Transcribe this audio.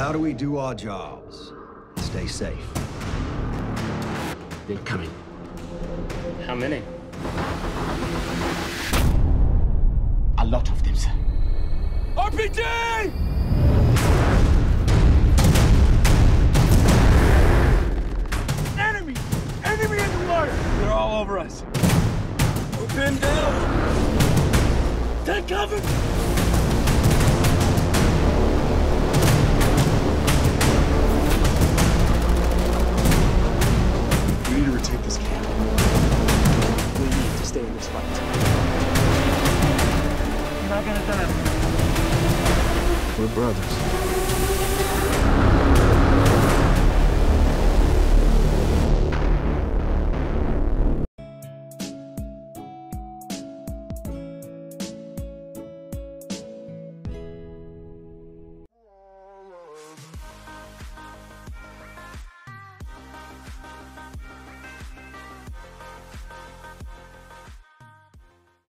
how do we do our jobs? Stay safe. They're coming. How many? A lot of them, sir. RPG! Enemy! Enemy in the water! They're all over us. We're pinned down. Take cover! Gonna die. We're brothers.